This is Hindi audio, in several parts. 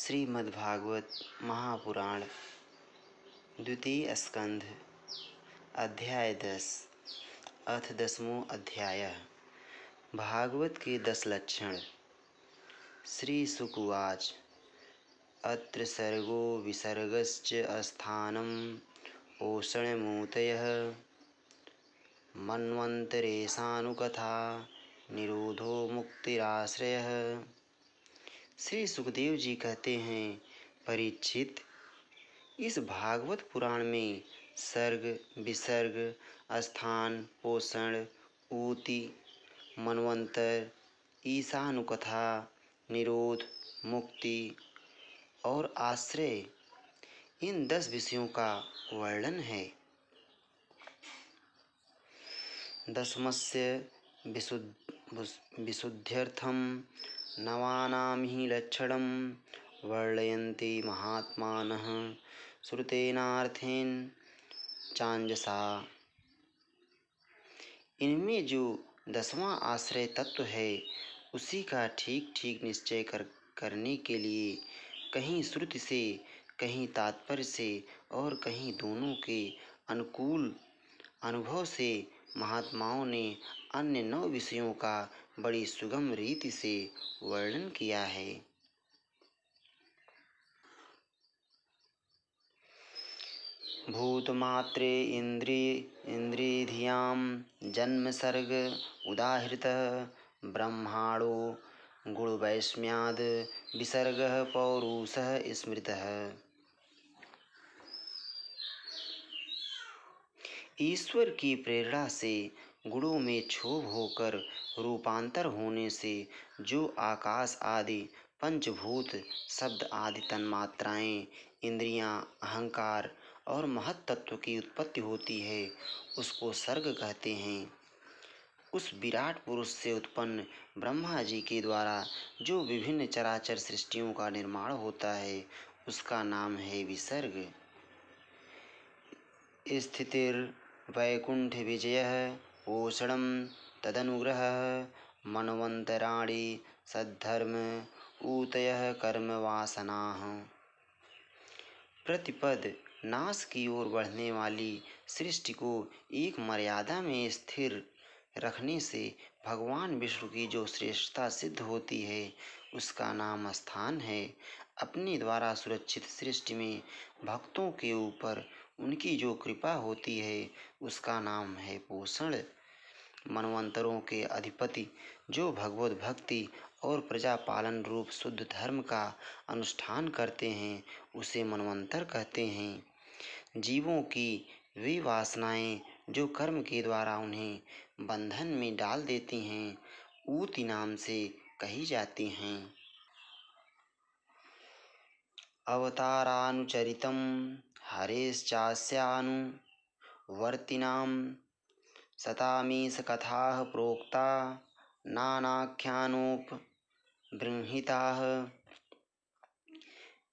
श्रीमद्भागवत महापुराण, द्वितीय स्कंध, अध्याय दस, अथ दसमो अध्याय। भागवत के दस लक्षण। श्री सुकुवाच, अत्र सर्गो विसर्गश्च अस्थानम पोषणमूतयः मन्वन्तरेशानुकथा निरोधो मुक्तिराश्रयः। श्री सुखदेव जी कहते हैं, परिचित, इस भागवत पुराण में सर्ग, विसर्ग, स्थान, पोषण ऊति मनवंतर, ईशानुकथा, निरोध, मुक्ति और आश्रय, इन दस विषयों का वर्णन है। दशमस्य विशुद्ध विशुद्ध्यर्थम नवानां हि लक्षणं वर्णयन्ति महात्मानः। श्रुतेनार्थेन चांजसा इनमें जो दसवां आश्रय तत्व है, उसी का ठीक ठीक निश्चय कर, करने के लिए कहीं श्रुति से, कहीं तात्पर्य से और कहीं दोनों के अनुकूल अनुभव से महात्माओं ने अन्य नौ विषयों का बड़ी सुगम रीति से वर्णन किया है। भूतमात्रे इंद्रि जन्म सर्ग उदाहृत, ब्रह्माणो गुणवैष्म्याद विसर्ग, पौरुष, स्मृत। ईश्वर की प्रेरणा से गुणों में क्षोभ होकर रूपांतर होने से जो आकाश आदि पंचभूत शब्द आदि तन्मात्राएँ इंद्रियाँ, अहंकार और महत तत्व की उत्पत्ति होती है उसको सर्ग कहते हैं। उस विराट पुरुष से उत्पन्न ब्रह्मा जी के द्वारा जो विभिन्न चराचर सृष्टियों का निर्माण होता है उसका नाम है विसर्ग। स्थितिर वैकुंठ विजय पोषण तदनुग्रह। मनवंतराणी सद्धर्म ऊतय कर्म वासना प्रतिपद नाश की ओर बढ़ने वाली सृष्टि को एक मर्यादा में स्थिर रखने से भगवान विष्णु की जो श्रेष्ठता सिद्ध होती है, उसका नाम स्थान है। अपने द्वारा सुरक्षित सृष्टि में भक्तों के ऊपर उनकी जो कृपा होती है, उसका नाम है पोषण। मनवंतरों के अधिपति, जो भगवत भक्ति और प्रजा पालन रूप शुद्ध धर्म का अनुष्ठान करते हैं, उसे मनवंतर कहते हैं। जीवों की वे वासनाएँ, जो कर्म के द्वारा उन्हें बंधन में डाल देती हैं, ऊति नाम से कही जाती हैं। अवतारानुचरितं हरेश्चास्यानुवर्तिनां शतामीशकथाः प्रोक्ता नानाख्यानोपबृंहिताः।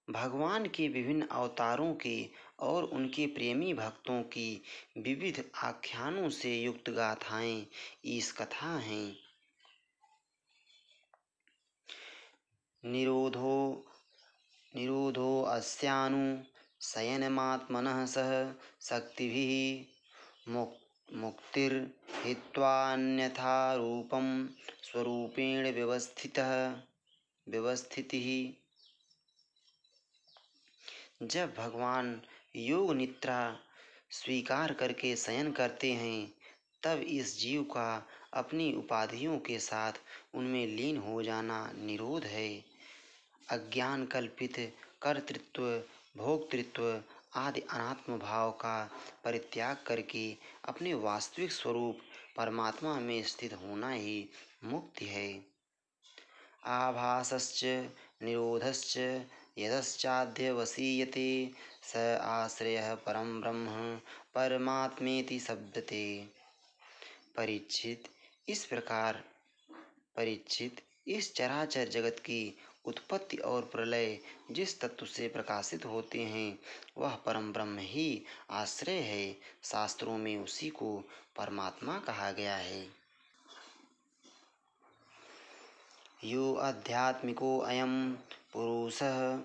भगवान के विभिन्न अवतारों के और उनके प्रेमी भक्तों की विविध आख्यानों से युक्त गाथाएँ इस कथा हैं। निरोधो निरोधो अस्यानु शयनमात्मनः सह शक्तिभिः मुक् मुक्तिर्हित्वान्यथा रूपं स्वरूपेण व्यवस्थितः, व्यवस्थितिः। जब भगवान योग निद्रा स्वीकार करके शयन करते हैं, तब इस जीव का अपनी उपाधियों के साथ उनमें लीन हो जाना निरोध है। अज्ञान कल्पित कर्तृत्व भोक्तृत्व आदि अनात्म भाव का परित्याग करके अपने वास्तविक स्वरूप परमात्मा में स्थित होना ही मुक्ति है। आभासश्च, निरोधश्च यदश्चाद्य वसीयते स आश्रय परम ब्रह्म परमात्मेति शब्दते। परिचित, इस प्रकार, परिचित इस चराचर जगत की उत्पत्ति और प्रलय जिस तत्व से प्रकाशित होते हैं, वह परम ब्रह्म ही आश्रय है। शास्त्रों में उसी को परमात्मा कहा गया है। यो आध्यात्मिको अयम पुरुषः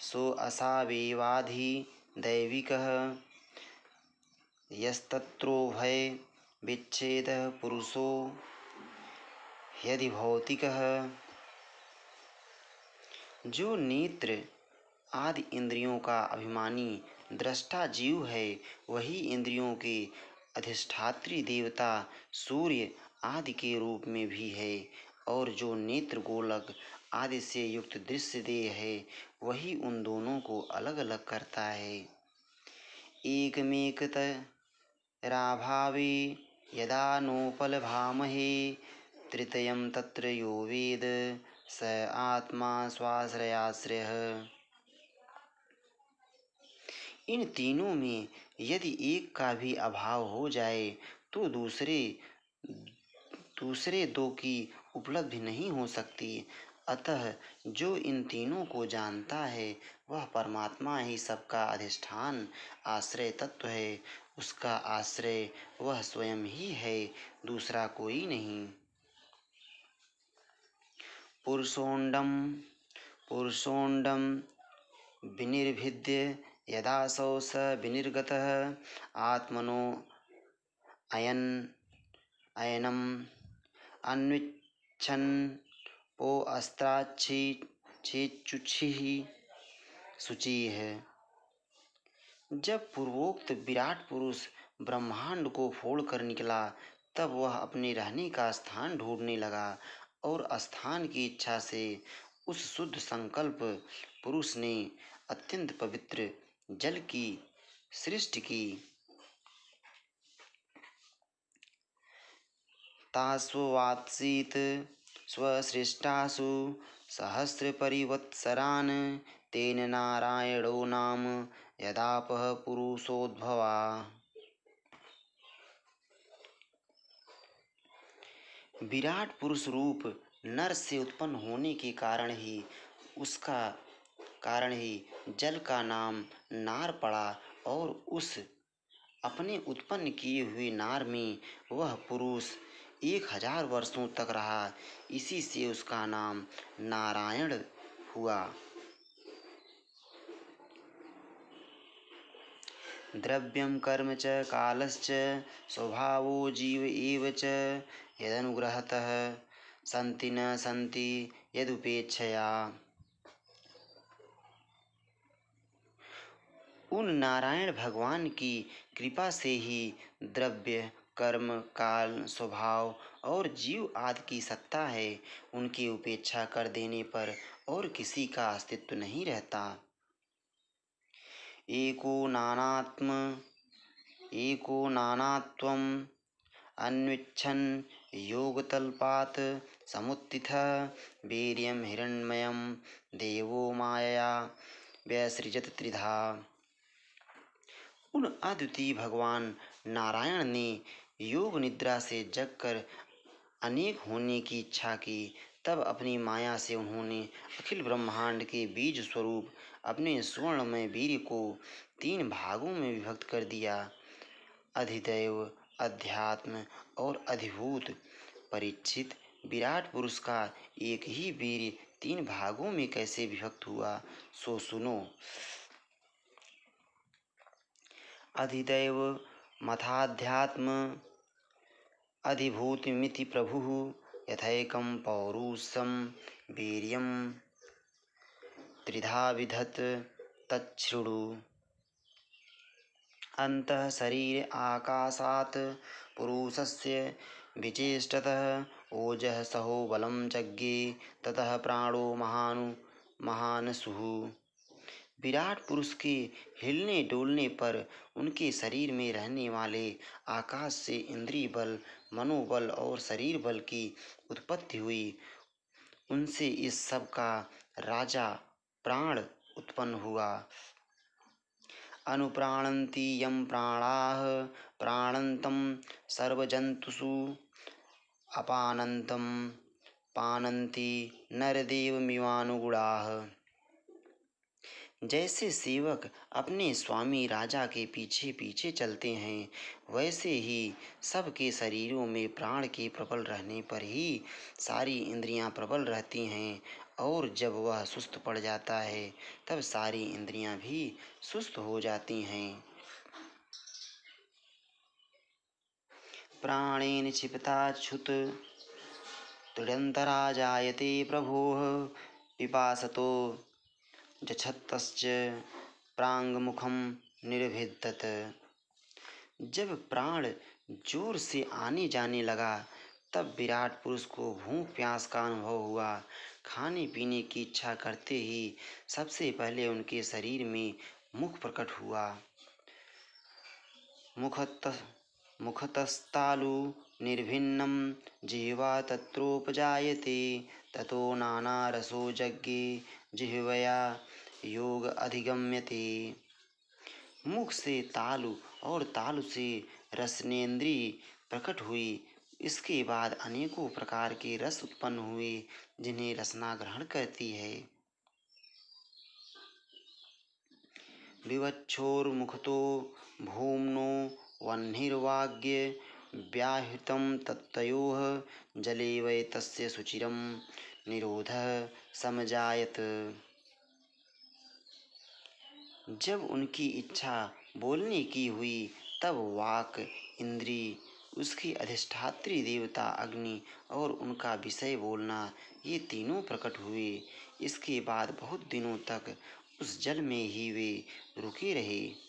सो असावेवाधि दैविकः। यस्तत्रोभय विच्छेदः पुरुषो यदि भौतिकः जो नेत्र आदि इंद्रियों का अभिमानी दृष्टा जीव है, वही इंद्रियों के अधिष्ठात्री देवता सूर्य आदि के रूप में भी है। और जो नेत्र गोलक आदि से युक्त दृश्य देह है, वही उन दोनों को अलग अलग करता है। एकमेकत राभावे यदा नोपल भामहे तृतीयं तत्र यो वेद। स आत्मा स्वाश्रयाश्रय। इन तीनों में यदि एक का भी अभाव हो जाए तो दूसरे दूसरे दो की उपलब्धि नहीं हो सकती। अतः जो इन तीनों को जानता है, वह परमात्मा ही सबका अधिष्ठान, आश्रय तत्व है। उसका आश्रय वह स्वयं ही है, दूसरा कोई नहीं। पुरुषोंडम पुरुषोंडम विनिर्भिद्य यदासौ स विनिर्गतः आत्मनो अयन, अयनम अन्विच्छन् ओ अस्त्राक्षी चेचुछी सूची है जब पूर्वोक्त विराट पुरुष ब्रह्मांड को फोड़कर निकला, तब वह अपने रहने का स्थान ढूँढने लगा। और स्थान की इच्छा से उस शुद्ध संकल्प पुरुष ने अत्यंत पवित्र जल की सृष्टि की। तास्वात्सीत स्वसृष्टासु सहस्रपरिवत्सरान् तेन नारायणो नाम यदापः पुरुषोद्भवा। विराट पुरुष रूप नर से उत्पन्न होने के कारण ही, उसका कारण ही जल का नाम नार पड़ा और उस अपने उत्पन्न किए हुए नार में वह पुरुष एक हज़ार वर्षों तक रहा। इसी से उसका नाम नारायण हुआ। द्रव्यम कर्म च, कालश्च, स्वभावो जीव एव च। यदनुग्रहतः सन्ति न सन्ति यदुपेक्षया। उन नारायण भगवान की कृपा से ही द्रव्य, कर्म, काल, स्वभाव और जीव आदि की सत्ता है, उनकी उपेक्षा कर देने पर और किसी का अस्तित्व नहीं रहता। एको नानात्म, एको नानात्वम अन्विच्छन् योगतल्पात् समुत्थित वीर्यं हिरण्मयं देवो माया व्यसृजत त्रिधा। उन अद्वितीय भगवान नारायण ने योग निद्रा से जगकर अनेक होने की इच्छा की, तब अपनी माया से उन्होंने अखिल ब्रह्मांड के बीज स्वरूप अपने स्वर्णमय वीर को तीन भागों में विभक्त कर दिया। अधिदैव अध्यात्म और अधिभूत, परिचित विराट पुरुष का एक ही वीर तीन भागों में कैसे विभक्त हुआ, सो सुनो। अधिदैव मथाध्यात्म अधिभूतमिति प्रभु, यथैकं पौरुषं वीर्यं त्रिधा विधत तच्छृणु। अन्तः शरीर आकाशात् पुरुषस्य विचेष्टतः ओजः सहो बलं जज्ञे ततः प्राणो महानु महानसुः। विराट पुरुष के हिलने डोलने पर उनके शरीर में रहने वाले आकाश से इंद्रिय बल, मनोबल और शरीर बल की उत्पत्ति हुई। उनसे इस सब का राजा प्राण उत्पन्न हुआ। अनुप्राणन्ति यम प्राणाः प्राणन्तं सर्वजन्तुषु अपानन्तं पानन्ति नरदेवमिवानुगुणाः जैसे सेवक अपने स्वामी राजा के पीछे पीछे चलते हैं, वैसे ही सबके शरीरों में प्राण के प्रबल रहने पर ही सारी इंद्रियाँ प्रबल रहती हैं और जब वह सुस्त पड़ जाता है, तब सारी इंद्रियाँ भी सुस्त हो जाती हैं। प्राणेन क्षिपताच्छुत तुरंतरा जायते प्रभो पिपासतो जछत्तश्च प्रांगमुखम निर्भिदत जब प्राण ज़ोर से आने जाने लगा, तब विराट पुरुष को भूख प्यास का अनुभव हुआ। खाने पीने की इच्छा करते ही सबसे पहले उनके शरीर में मुख प्रकट हुआ। मुखत, मुखतस्तालु निर्भिन्नं जिह्वा तत्रोपजायते ततो नानारसो यज्ञे जिह्वया योग अधिगम्यते। मुख से तालु और तालु से रसनेन्द्री प्रकट हुई। इसके बाद अनेकों प्रकार के रस उत्पन्न हुए, जिन्हें रसना ग्रहण करती है। विवक्षोर्मुखतो भूमनो वह्निर्वाग्य व्याहृतं तत्तयोः जले वै तस्य शुचिरं निरोधः समजायत। जब उनकी इच्छा बोलने की हुई, तब वाक, इंद्री उसकी अधिष्ठात्री देवता अग्नि और उनका विषय बोलना, ये तीनों प्रकट हुए। इसके बाद बहुत दिनों तक उस जल में ही वे रुके रहे।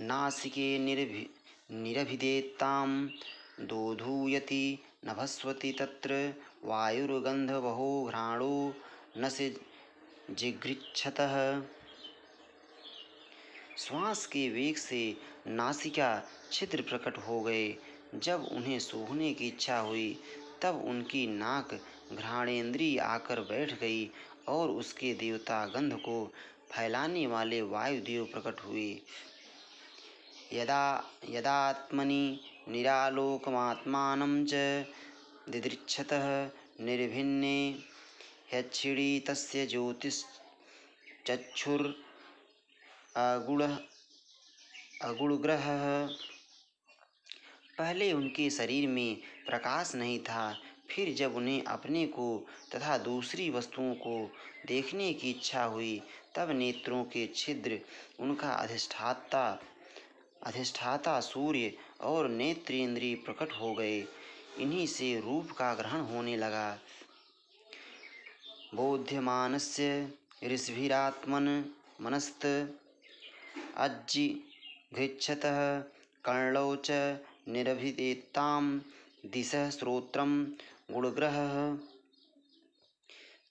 नासिके निर्भि निरभिदेतां दोधूयति, नभस्वति तत्र वायुर्गन्धवहो घ्राणो न से जिघृक्षतः श्वास के वेग से नासिका छिद्र प्रकट हो गए। जब उन्हें सूखने की इच्छा हुई, तब उनकी नाक घ्राणेन्द्रीय आकर बैठ गई और उसके देवता गंध को फैलाने वाले वायुदेव प्रकट हुए। यदा, यदात्मनि निरालोकमात्मानं च दिदृक्षतः निर्भिन्ने ह्यच्छिडी तस्य ज्योतिश्चक्षुर् अगुण अगुणग्रह पहले उनके शरीर में प्रकाश नहीं था, फिर जब उन्हें अपने को तथा दूसरी वस्तुओं को देखने की इच्छा हुई, तब नेत्रों के छिद्र, उनका अधिष्ठाता अधिष्ठाता सूर्य और नेत्रेंद्रिय प्रकट हो गए। इन्हीं से रूप का ग्रहण होने लगा। बोध्यमानस्य, ऋषभिरात्मन, मनस्त अज्जि घृक्षतः कर्णौ च निरभिदेतां दिशः श्रोत्रम गुणग्रह।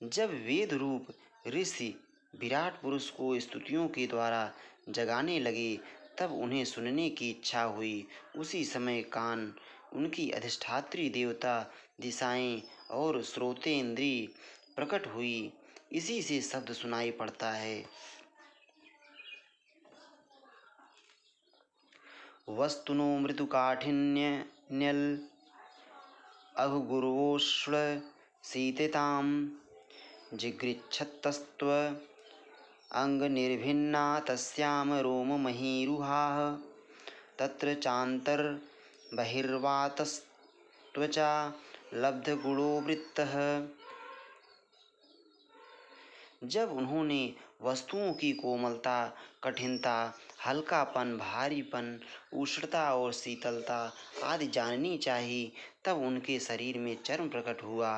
जब वेद रूप ऋषि विराट पुरुष को स्तुतियों के द्वारा जगाने लगे, तब उन्हें सुनने की इच्छा हुई। उसी समय कान उनकी अधिष्ठात्री देवता दिशाएँ और श्रोतेन्द्री प्रकट हुई। इसी से शब्द सुनाई पड़ता है वस्तुनो मृदुकाठिन्यल अघुगुरोष्ण शीतताम जिगृक्षतस्त्व अङ्गनिर्भिन्ना तस्यां रोममहीरुहाः तत्र चान्तर्बहिर्वातस्त्वचा लब्धगुणोवृत्तः जब उन्होंने वस्तुओं की कोमलता, कठिनता हल्कापन, भारीपन, उष्णता और शीतलता आदि जाननी चाहिए। तब उनके शरीर में चर्म प्रकट हुआ।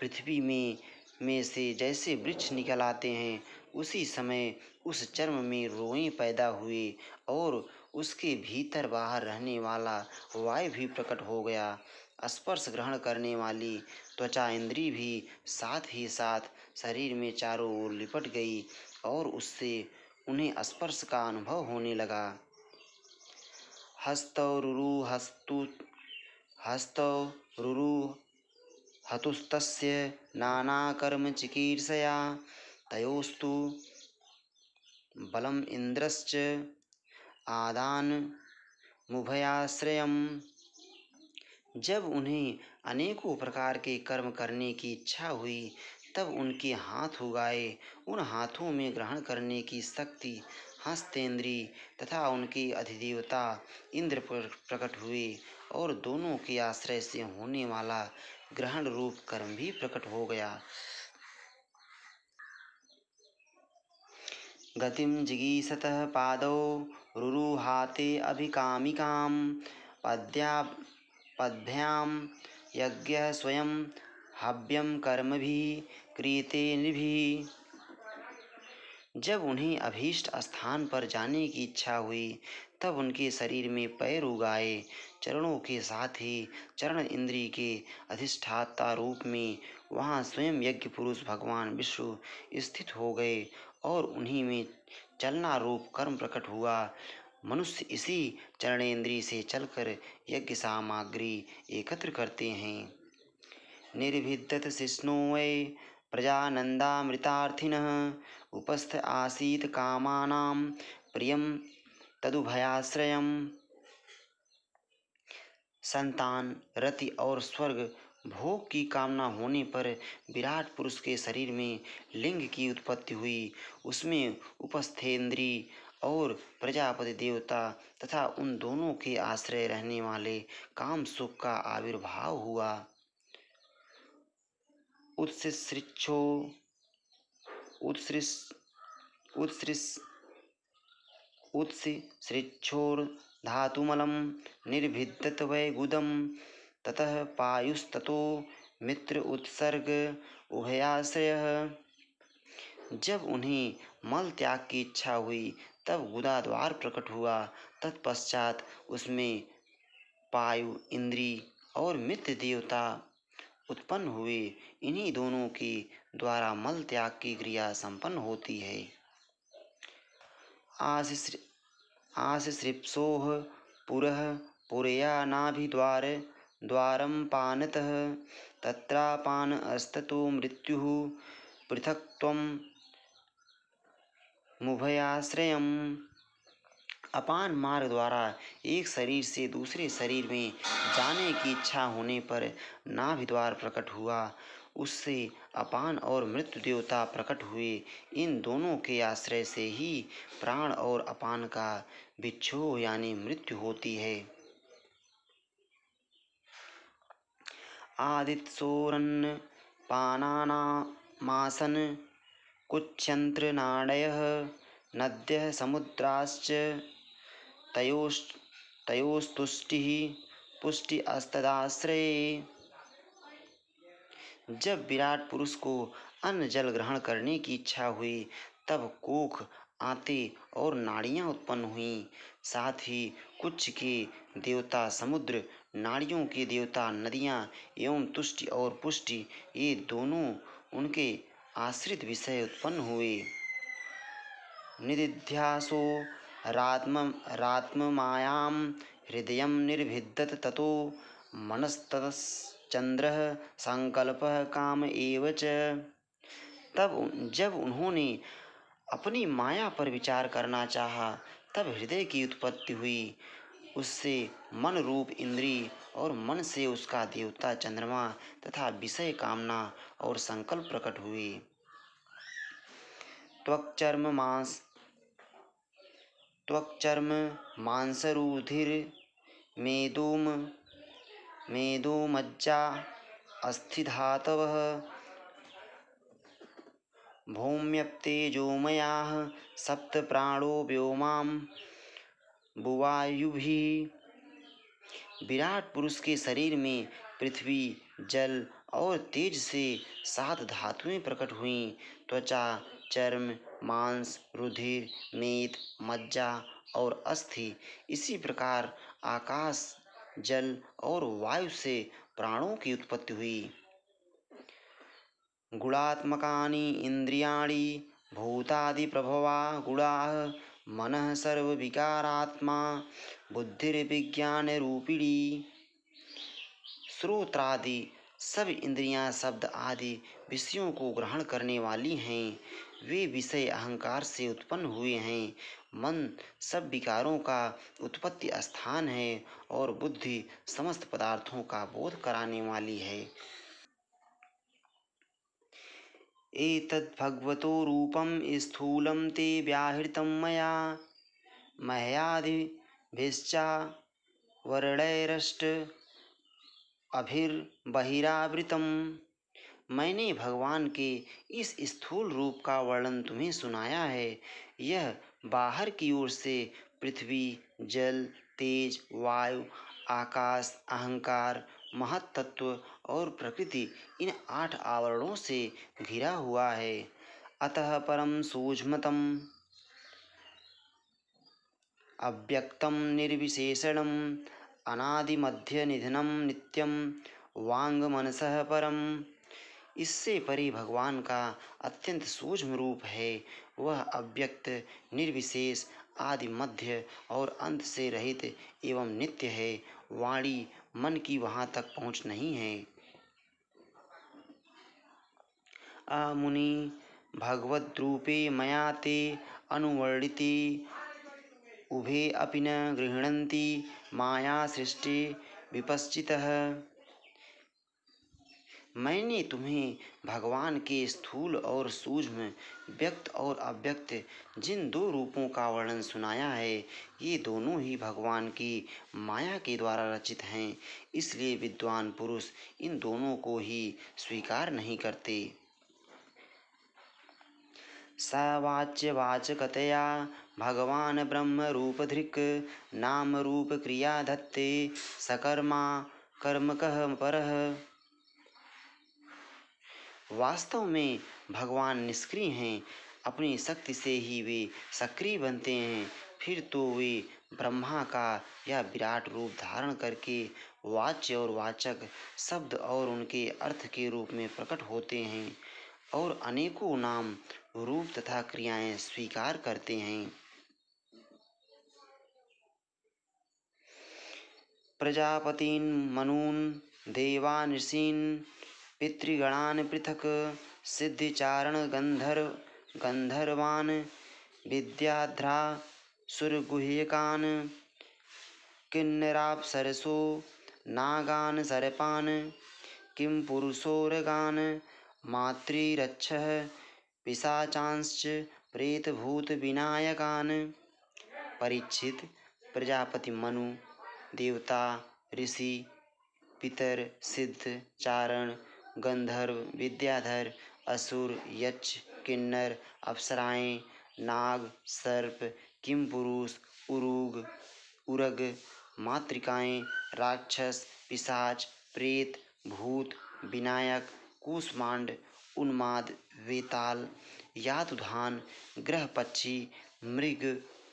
पृथ्वी में में से जैसे वृक्ष निकल आते हैं, उसी समय उस चर्म में रोएँ पैदा हुए और उसके भीतर बाहर रहने वाला वायु भी प्रकट हो गया। स्पर्श ग्रहण करने वाली त्वचा इंद्री भी साथ ही साथ शरीर में चारों ओर लिपट गई और उससे उन्हें स्पर्श का अनुभव होने लगा। हस्तरुरु हस्तु हस्तरुरु हतुस्तस्य नानाकर्मचिकीर्षया तयोस्तु बलम इंद्रश्च आदान मुभयाश्रयम। जब उन्हें अनेकों प्रकार के कर्म करने की इच्छा हुई तब उनके हाथ उगाए। उन हाथों में ग्रहण करने की शक्ति हस्तेंद्री तथा उनके अधिदेवता इंद्र प्रकट हुए और दोनों के आश्रय से होने वाला ग्रहण रूप कर्म भी प्रकट हो गया। गतिम जिगीषतः पादौ रुरुहाते अभिकामिकां पद्या, पद्भ्यां यज्ञ स्वयं हव्यम कर्म भी निभि। जब उन्हें अभीष्ट स्थान पर जाने की इच्छा हुई, तब उनके शरीर में पैर उगाए। चरणों के साथ ही चरण इंद्री के अधिष्ठाता रूप में वहाँ स्वयं यज्ञ पुरुष भगवान विष्णु स्थित हो गए और उन्हीं में चलना रूप कर्म प्रकट हुआ। मनुष्य इसी चरणेन्द्रीय से चलकर यज्ञ सामग्री एकत्र करते हैं। निर्भिद्यत शिष्णु प्रजानन्दामृतार्थिनः उपस्थ आसीत् कामानां प्रियं तदुभयाश्रयम्। संतान, रति और स्वर्ग, भोग की कामना होने पर विराट पुरुष के शरीर में लिंग की उत्पत्ति हुई। उसमें उपस्थेन्द्री और प्रजापति देवता तथा उन दोनों के आश्रय रहने वाले काम सुख का आविर्भाव हुआ। उत्सृक्षो उत्सृष उत्सृष उत्सृक्षोर्धातुमलं निर्भिद्यत वै ततः पायुस्ततो मित्र उत्सर्ग उभयाश्रय जब उन्हें मल त्याग की इच्छा हुई तब गुदा द्वार प्रकट हुआ तत्पश्चात उसमें पायु इंद्री और मित्र देवता उत्पन्न हुए इन्हीं दोनों के द्वारा मल त्याग की क्रिया संपन्न होती है। आश्रिप्सोः पुरः पुरया नाभिद्वार द्वारं पानतः तत्रापान अस्ततो मृत्युः पृथक्त्वं मुभयाश्रयम्। अपान मार्ग द्वारा एक शरीर से दूसरे शरीर में जाने की इच्छा होने पर नाभिद्वार प्रकट हुआ। उससे अपान और मृत्यु देवता प्रकट हुए। इन दोनों के आश्रय से ही प्राण और अपान का विक्षोभ यानी मृत्यु होती है। आदित्य आदित्योरन्न पानानामासन नाड़य, नद्य समुद्राश्च तयोस्तुष्टिः पुष्टि अस्तदाश्रय जब विराट पुरुष को अन्न जल ग्रहण करने की इच्छा हुई, तब कोख, आते और नाड़ियाँ उत्पन्न हुई। साथ ही कुछ के देवता समुद्र, नाड़ियों के देवता नदियाँ एवं तुष्टि और पुष्टि, ये दोनों उनके आश्रित विषय उत्पन्न हुए। निदिध्यासो रात्म हृदय निर्भिद्यत ततो मनस्तश्चंद्र संकल्प काम एव तब जब उन्होंने अपनी माया पर विचार करना चाहा, तब हृदय की उत्पत्ति हुई। उससे मन रूप इंद्री और मन से उसका देवता चंद्रमा तथा विषय कामना और संकल्प प्रकट हुए। त्वक चर्म मांस त्वक्चर्म मांसरुधिर्मेदोम मेदोमज्जा अस्थिधातवः भौम्यप्तेजोमयाः सप्तप्राणो व्योमां बुवायुभिः। विराट पुरुष के शरीर में पृथ्वी, जल और तेज से सात धातुएँ प्रकट हुईं। त्वचा, चर्म मांस, रुधिर मेद मज्जा और अस्थि। इसी प्रकार आकाश, जल और वायु से प्राणों की उत्पत्ति हुई। गुणात्मकानि इंद्रियाणि, भूतादि प्रभवा गुणा, मन सर्वविकारात्मा बुद्धिर्विज्ञान रूपिणी श्रोत्रादि सब इंद्रियाँ, शब्द आदि विषयों को ग्रहण करने वाली हैं। वे विषय अहंकार से उत्पन्न हुए हैं। मन सब विकारों का उत्पत्ति स्थान है और बुद्धि समस्त पदार्थों का बोध कराने वाली है। एतद्भगवतो रूपम स्थूलम ते व्याहृतं मया। मह्यादिभिश्चा वर्णैरष्ट अभिर्बहिरावृतम। मैंने भगवान के इस स्थूल रूप का वर्णन तुम्हें सुनाया है। यह बाहर की ओर से पृथ्वी, जल, तेज, वायु, आकाश, अहंकार, महत्त्व और प्रकृति इन आठ आवरणों से घिरा हुआ है। अतः परम सूक्ष्मतम, अव्यक्तम, निर्विशेषणम अनादिमध्य निधनम नित्यम, वांग मनसह परम। इससे परे भगवान का अत्यंत सूक्ष्म रूप है। वह अव्यक्त, निर्विशेष, आदि मध्य और अंत से रहित एवं नित्य है। वाणी मन की वहाँ तक पहुँच नहीं है। आ मुनि, भगवद्रूपे मया ते अनुवर्णिते। उभे अपि न गृह्णन्ति माया सृष्टि विपश्चितः। मैंने तुम्हें भगवान के स्थूल और सूक्ष्म व्यक्त और अव्यक्त जिन दो रूपों का वर्णन सुनाया है, ये दोनों ही भगवान की माया के द्वारा रचित हैं। इसलिए विद्वान पुरुष इन दोनों को ही स्वीकार नहीं करते। सवाच्यवाचकतया भगवान ब्रह्म रूपधृक् नाम रूप क्रिया धत्ते सकर्मा कर्मकः परः। वास्तव में भगवान निष्क्रिय हैं, अपनी शक्ति से ही वे सक्रिय बनते हैं। फिर तो वे ब्रह्मा का यह विराट रूप धारण करके वाच्य और वाचक शब्द और उनके अर्थ के रूप में प्रकट होते हैं और अनेकों नाम, रूप तथा क्रियाएँ स्वीकार करते हैं। प्रजापतीन, मनून देवानृषीन् पितृगणान् पृथक् सिद्धिचारण गंधर्व गंधर्वान् विद्याध्रा, सुरगुह्यकान् किन्नराप्सरसो नागान् सर्पान्, किं पुरुषोरगान् मातृरक्षः पिशाचांश्च प्रेतभूतविनायकान्। परीक्षित प्रजापति मनु, देवता, ऋषि, पितर, सिद्ध, चारण गंधर्व, विद्याधर, असुर, यक्ष, किन्नर, अप्सराएँ, नाग, सर्प किम पुरुष उरुग, उरग, मातृकाएँ, राक्षस, पिशाच, प्रेत, भूत, विनायक कुष्मांड उन्माद, वेताल यातुधान ग्रह पक्षी मृग,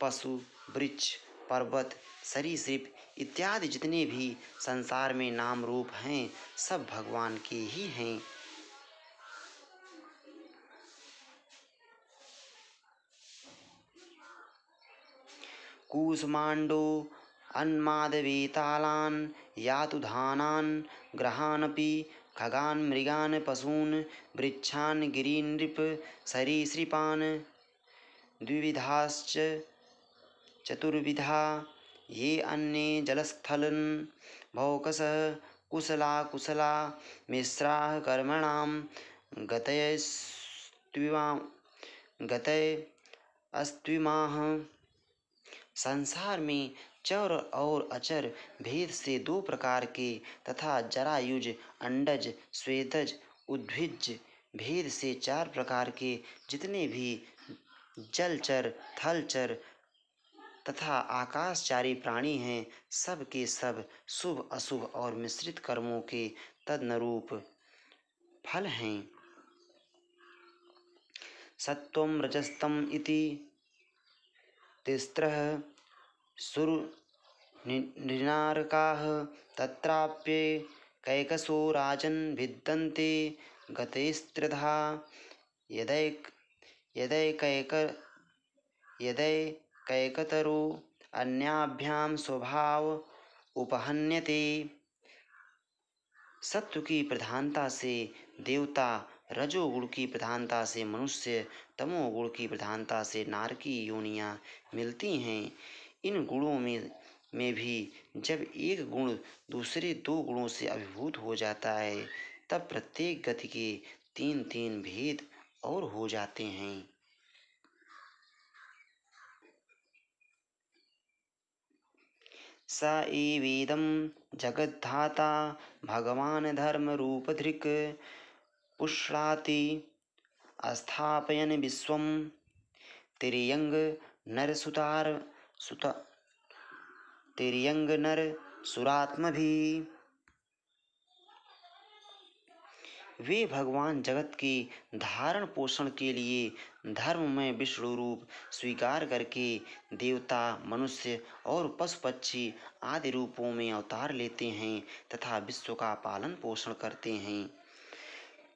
पशु, वृक्ष, पर्वत, सरीसृप इत्यादि जितने भी संसार में नाम रूप हैं, सब भगवान के ही हैं। कूष्माण्डो अन्मादवेतालान्, यातुधानान्, ग्रहानपि, खगान्, मृगान्, पशून्, वृक्षान् गिरीनृप सरीसृपान्, द्विविधाश्च, चतुर्विधा ये अन्ये जलस्थलन् भौकसः कुशला कुशला मिश्राः कर्मणां गतयस्त्विमा, गतय अस्त्विमाह संसार में चर और अचर भेद से दो प्रकार के तथा जरायुज, अंडज स्वेदज उद्भिज भेद से चार प्रकार के जितने भी जलचर, थलचर तथा आकाशचारी प्राणी हैं सब के सब शुभ, अशुभ और मिश्रित कर्मों के तदनुरूप फल हैं। सत्वम रजस्तम इति तिस्त्रः सुर नृनारकाः तत्राप्ये कैकसो राजन् भिद्यन्ते गतैस्त्रिधा। यदैक, यदैकैक यदैकैकतरो अन्याभ्याम स्वभाव उपहन्यते। सत्व की प्रधानता से देवता, रजोगुण की प्रधानता से मनुष्य, तमोगुण की प्रधानता से नारकी योनियाँ मिलती हैं। इन गुणों में में भी जब एक गुण दूसरे दो गुणों से अभिभूत हो जाता है, तब प्रत्येक गति के तीन तीन भेद और हो जाते हैं। स एवेदं जगद्धाता भगवान् धर्मरूपधृक् पुष्णाति स्थापयन् विश्वं तिर्यङ्ग नरसुतार सुत तिर्यङ्ग वे भगवान जगत के धारण पोषण के लिए धर्म में विष्णु रूप स्वीकार करके देवता, मनुष्य और पशु पक्षी आदि रूपों में अवतार लेते हैं तथा विश्व का पालन पोषण करते हैं।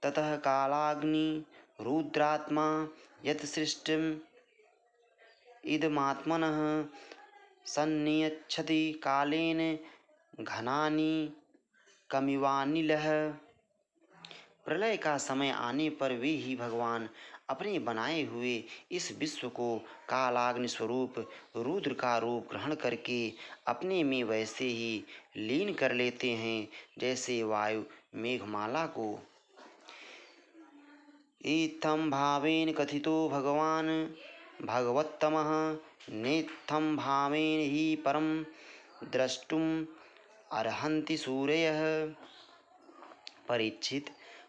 ततः कालाग्नि, रुद्रात्मा यत सृष्टि इदमात्मन, सन्नियच्छति कालेन घनानि कमिवानिलः प्रलय का समय आने पर वे ही भगवान अपने बनाए हुए इस विश्व को कालाग्नि स्वरूप, रुद्र का रूप ग्रहण करके अपने में वैसे ही लीन कर लेते हैं, जैसे वायु मेघमाला को। इत्थम भावेन कथितो भगवान, भगवत्तम नेत्थम भावेन ही परम द्रष्टुम अर्हन्ति सूर्य। परीक्षित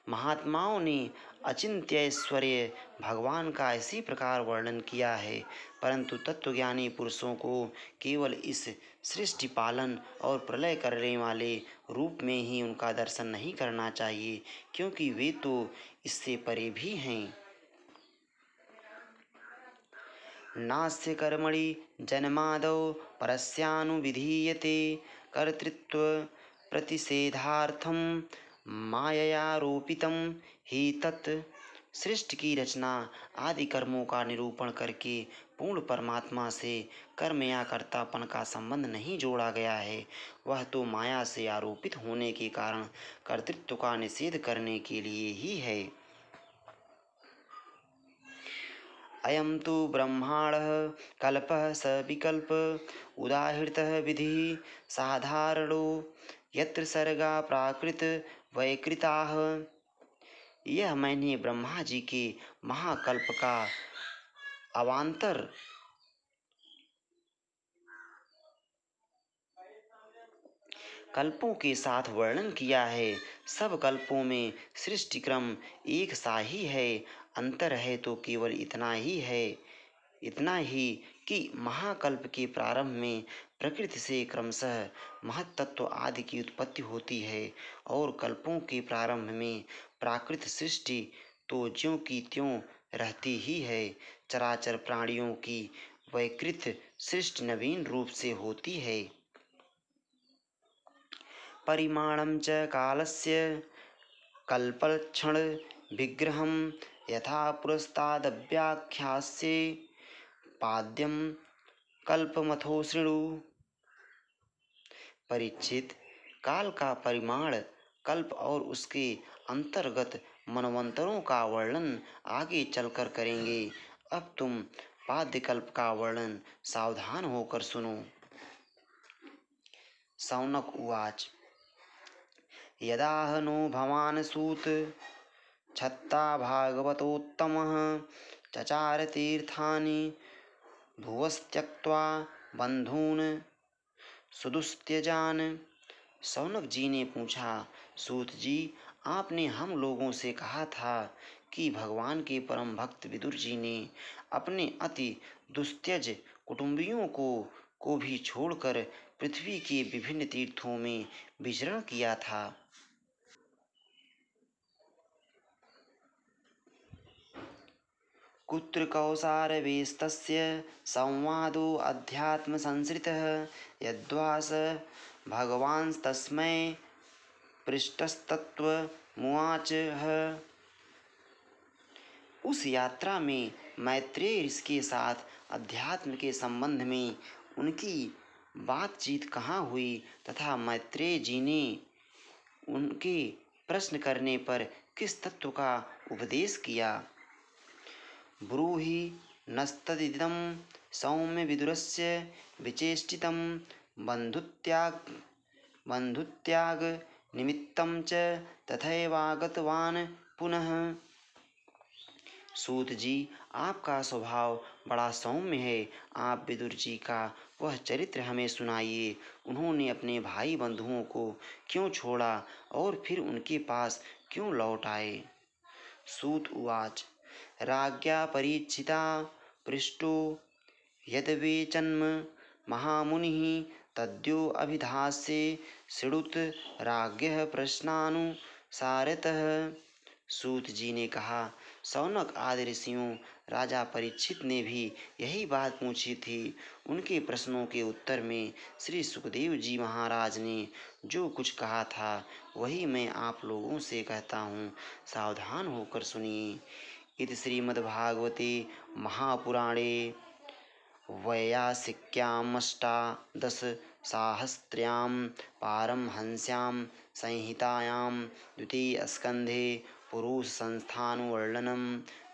महात्माओं ने अचिंत्य ऐश्वर्य भगवान का इसी प्रकार वर्णन किया है। परंतु तत्वज्ञानी पुरुषों को केवल इस सृष्टि पालन और प्रलय करने वाले रूप में ही उनका दर्शन नहीं करना चाहिए, क्योंकि वे तो इससे परे भी हैं। नास्य कर्मणि जन्मादौ परस्यानुविधीयते, कर्तृत्व प्रतिषेधार्थम माययारोपितम ही तत्। सृष्टि की रचना आदि कर्मों का निरूपण करके पूर्ण परमात्मा से कर्म या कर्तापन का संबंध नहीं जोड़ा गया है। वह तो माया से आरोपित होने के कारण कर्तृत्व का निषेध करने के लिए ही है। अयम तो ब्रह्मांड कल्प स विकल्प, उदाहृत विधि साधारणो। यत्र सर्गा प्राकृत वैकृता। यह मैंने ब्रह्मा जी के महाकल्प का अवान्तर कल्पों के साथ वर्णन किया है। सब कल्पों में सृष्टि क्रम एक सा ही है। अंतर है तो केवल इतना ही है। इतना ही कि महाकल्प के प्रारंभ में प्रकृति से क्रमशः महत्त्व आदि की उत्पत्ति होती है और कल्पों के प्रारंभ में प्राकृत सृष्टि तो ज्यों की त्यों रहती ही है। चराचर प्राणियों की वैकृत सृष्टि नवीन रूप से होती है। परिमाणम च कालस्य कल्पक्षण विग्रह यथा पुरस्तादव्याख्यास्ये पाद्यम कल्पमथो शृणु। परीक्षित काल का परिमाण, कल्प और उसके अंतर्गत मनवंतरों का वर्णन आगे चलकर करेंगे। अब तुम पाद्यकल्प का वर्णन सावधान होकर सुनो। सौनक उवाच। यदाह नो भवान सूत, छत्ता भागवतोत्तमः चचार तीर्थानि भुवस्त्यक्त्वा बंधून सुदुस्त्यजान। सौनक जी ने पूछा, सूत जी, आपने हम लोगों से कहा था कि भगवान के परम भक्त विदुर जी ने अपने अति दुस्त्यज कुटुंबियों को को भी छोड़कर पृथ्वी के विभिन्न तीर्थों में विचरण किया था। कुत्र कौसारवेस्तस्य संवादो अध्यात्मसंसृतः। यद्वास भगवांस्तस्मै पृष्ठस्तत्वमुवाच उस यात्रा में मैत्रेय ऋषि के साथ अध्यात्म के संबंध में उनकी बातचीत कहाँ हुई तथा मैत्रेय जी ने उनके प्रश्न करने पर किस तत्व का उपदेश किया? ब्रूहि नस्तदिदं सौम्यविदुरस्य विचेष्टितं बन्धुत्याग बन्धुत्यागनिमित्तं च तथैवागतवान् पुनः। सूत जी आपका स्वभाव बड़ा सौम्य है। आप विदुर जी का वह चरित्र हमें सुनाइए। उन्होंने अपने भाई बंधुओं को क्यों छोड़ा और फिर उनके पास क्यों लौट आए? सूत उवाच राज्ञा परीक्षिता पृष्टो यद्वेचन्म महामुनिः तद्यो अभिधास्य शृणुत राज्ञः प्रश्नानुसारतः सूत जी ने कहा, सौनक आदि ऋषियों, राजा परीक्षित ने भी यही बात पूछी थी। उनके प्रश्नों के उत्तर में श्री सुखदेव जी महाराज ने जो कुछ कहा था, वही मैं आप लोगों से कहता हूँ। सावधान होकर सुनिए। इति श्रीमद्भागवते महापुराणे वैयासिक्यामष्टादशसाहस्र्यां पारमहंस्यां संहितायां द्वितीयस्कन्धे पुरुषसंस्थानुवर्णनं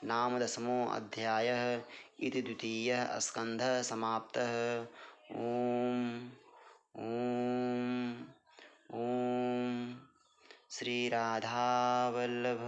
नाम दशमोऽध्यायः इति द्वितीयः स्कन्धः समाप्तः। ॐ ॐ ॐ। श्रीराधावल्लभ